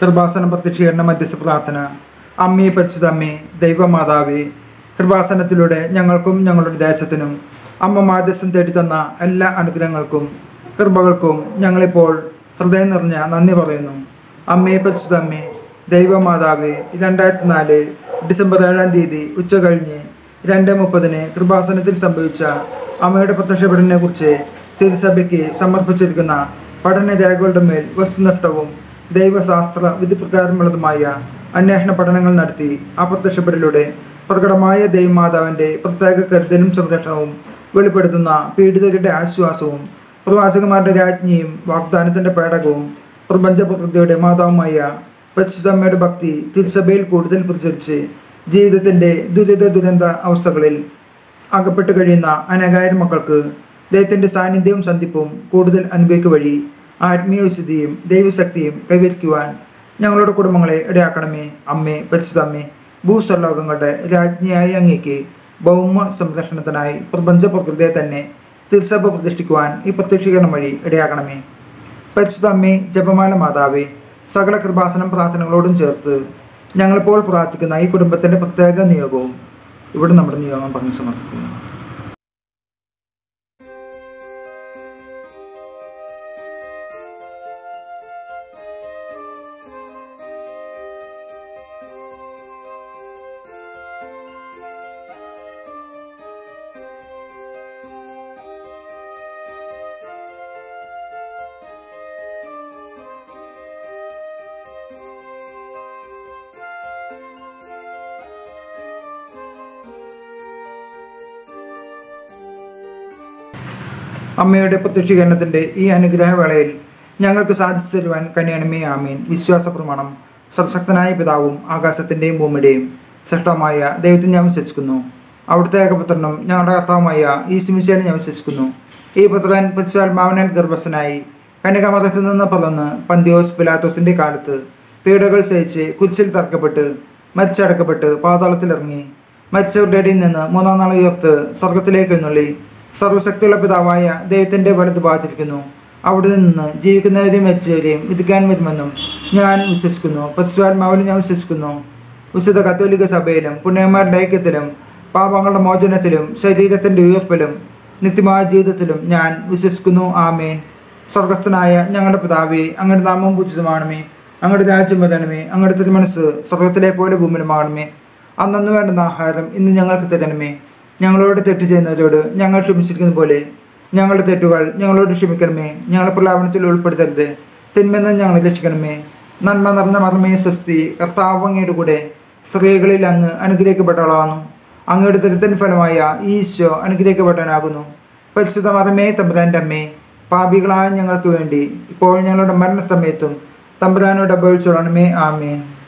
കൃപാസന പ്രത്യക്ഷീകരണ മധ്യസ്ഥ പ്രാർത്ഥന. അമ്മേ പരിശുദ്ധമ്മേ ദൈവമാതാവേ കൃപാസനത്തിലൂടെ ഞങ്ങൾക്കും ഞങ്ങളുടെ ദേശത്തിനും അമ്മ മാധ്യസ്ഥം തേടിത്തന്ന എല്ലാ അനുഗ്രഹങ്ങൾക്കും കൃപകൾക്കും ഞങ്ങളിപ്പോൾ ഹൃദയം നിറഞ്ഞ നന്ദി പറയുന്നു. അമ്മേ പരിശുദ്ധ അമ്മേ ദൈവമാതാവേ രണ്ടായിരത്തി നാല് ഡിസംബർ ഏഴാം തീയതി ഉച്ച കഴിഞ്ഞ് രണ്ട് മുപ്പതിന് കൃപാസനത്തിൽ സംഭവിച്ച അമ്മയുടെ പ്രത്യക്ഷപ്പെടലിനെ കുറിച്ച് തിരുസഭയ്ക്ക് സമർപ്പിച്ചിരിക്കുന്ന പഠനരേഖകളുടെ മേൽ വസ്തുനിഷ്ഠവും ദൈവശാസ്ത്ര വിധിപ്രകാരമുള്ളതുമായ അന്വേഷണ പഠനങ്ങൾ നടത്തി അപ്രത്യക്ഷപ്പെടലൂടെ പ്രകടമായ ദൈവമാതാവിന്റെ പ്രത്യേക കരുതലും സംരക്ഷണവും വെളിപ്പെടുത്തുന്ന പീഡിതരുടെ ആശ്വാസവും പ്രവാചകന്മാരുടെ രാജ്ഞിയും വാഗ്ദാനത്തിന്റെ പേടകവും പ്രപഞ്ച പ്രകൃതിയുടെ മാതാവുമായ പരിശുദ്ധമ്മയുടെ ഭക്തി തിരുസഭയിൽ കൂടുതൽ പ്രചരിച്ച് ജീവിതത്തിന്റെ ദുരിത ദുരന്ത അവസ്ഥകളിൽ അകപ്പെട്ട് കഴിയുന്ന അനേകായിരം മക്കൾക്ക് ദൈവത്തിന്റെ സാന്നിധ്യവും സന്ധിപ്പും കൂടുതൽ അനുഭവിക്കുക വഴി ആത്മീയ വിശുദ്ധിയും ദൈവശക്തിയും കൈവരിക്കുവാൻ ഞങ്ങളുടെ കുടുംബങ്ങളെ ഇടയാക്കണമേ. അമ്മേ പരിശുദ്ധമ്മേ ഭൂസ്വലോകങ്ങളുടെ രാജ്ഞിയായി അങ്ങേക്ക് ഭൗമ സംരക്ഷണത്തിനായി പ്രപഞ്ച പ്രകൃതിയെ തന്നെ തിരുസഭ പ്രതിഷ്ഠിക്കുവാൻ ഈ പ്രത്യക്ഷീകരണം വഴി ഇടയാക്കണമേ. പരിശുദ്ധ അമ്മേ ജപമാല മാതാവേ സകല കൃപാസനം പ്രാർത്ഥനകളോടും ചേർത്ത് ഞങ്ങളിപ്പോൾ പ്രാർത്ഥിക്കുന്ന ഈ കുടുംബത്തിന്റെ പ്രത്യേക നിയോഗവും ഇവിടെ നമ്മുടെ നിയോഗം പറഞ്ഞു സമർപ്പിക്കുന്നു. അമ്മയുടെ പ്രത്യക്ഷീകരണത്തിന്റെ ഈ അനുഗ്രഹവേളയിൽ ഞങ്ങൾക്ക് സാധിച്ചു തരുവാൻ കനിയണമേ ആമീൻ. വിശ്വാസ പ്രമാണം സർശക്തനായ പിതാവും ആകാശത്തിന്റെയും ഭൂമിയുടെയും സൃഷ്ടമായ ദൈവത്തിൽ ഞാൻ വിശ്വസിക്കുന്നു. അവിടുത്തെ ഏകപുത്രനും ഞങ്ങളുടെ കർത്താവുമായ ഈ സിമിശേനെ ഞാൻ വിശ്വസിക്കുന്നു. ഈ പുത്രൻ പുത്സാത്മാവനാൽ ഗർഭസ്ഥനായി കന്യകാമതത്തിൽ നിന്ന് പിറന്ന് പന്തിയോസ് പിലാത്തോസിന്റെ കാലത്ത് പീഡകൾ സഹിച്ച് കുരിശിൽ തറക്കപ്പെട്ട് മരിച്ചടക്കപ്പെട്ട് പാതാളത്തിലിറങ്ങി മരിച്ചവരുടെ ഇടയിൽ നിന്ന് മൂന്നാം നാൾ ഉയർത്ത് സ്വർഗത്തിലേക്ക് എഴുന്നള്ളി സർവശക്തിയുള്ള പിതാവായ ദൈവത്തിന്റെ വലത് ഭാഗത്തിരിക്കുന്നു. അവിടെ നിന്ന് ജീവിക്കുന്നവരെയും മരിച്ചവരെയും വിധിക്കാൻ വരുമെന്നും ഞാൻ വിശ്വസിക്കുന്നു. പരിശുദ്ധാത്മാവിലും ഞാൻ വിശ്വസിക്കുന്നു. വിശുദ്ധ കത്തോലിക്ക സഭയിലും പുണ്യന്മാരുടെ ഐക്യത്തിലും പാപങ്ങളുടെ മോചനത്തിലും ശരീരത്തിന്റെ ഉയർപ്പിലും നിത്യമായ ജീവിതത്തിലും ഞാൻ വിശ്വസിക്കുന്നു. ആമേൻ. സ്വർഗസ്ഥനായ ഞങ്ങളുടെ പിതാവേ അങ്ങയുടെ നാമം പൂജിതമാണമേ. അങ്ങയുടെ രാജ്യം വരണമേ. അങ്ങയുടെ തിരുമനസ് സ്വർഗത്തിലെ പോലെ ഭൂമിയിലുമാകണമേ അന്നു വേണ്ടുന്ന ആഹാരം ഇന്ന് ഞങ്ങൾക്ക് തരണമേ. ഞങ്ങളോട് തെറ്റ് ചെയ്യുന്നവരോട് ഞങ്ങൾ ക്ഷമിച്ചിരിക്കുന്ന പോലെ. ഞങ്ങളുടെ തെറ്റുകൾ ഞങ്ങളോട് ക്ഷമിക്കണമേ. ഞങ്ങളെ പ്രലാപനത്തിൽ ഉൾപ്പെടുത്തരുത്. തിന്മെന്ന് ഞങ്ങളെ രക്ഷിക്കണമേ. നന്മ നിറഞ്ഞ മർമ്മയെ സ്വസ്തി. കർത്താവങ്ങയുടെ കൂടെ സ്ത്രീകളിൽ അങ്ങ് അനുഗ്രഹിക്കപ്പെട്ടവളാകുന്നു. അങ്ങയുടെ തിരുത്തൻ ഫലമായ ഈശോ അനുഗ്രഹിക്കപ്പെട്ടവനാകുന്നു. പരിശുദ്ധ മറമേ തമ്പുരാന്റെ അമ്മേ പാപികളായ ഞങ്ങൾക്ക് വേണ്ടി ഇപ്പോൾ ഞങ്ങളുടെ മരണസമയത്തും തമ്പുരാനോട് അപേക്ഷിച്ചോളണമേ ആമേൻ.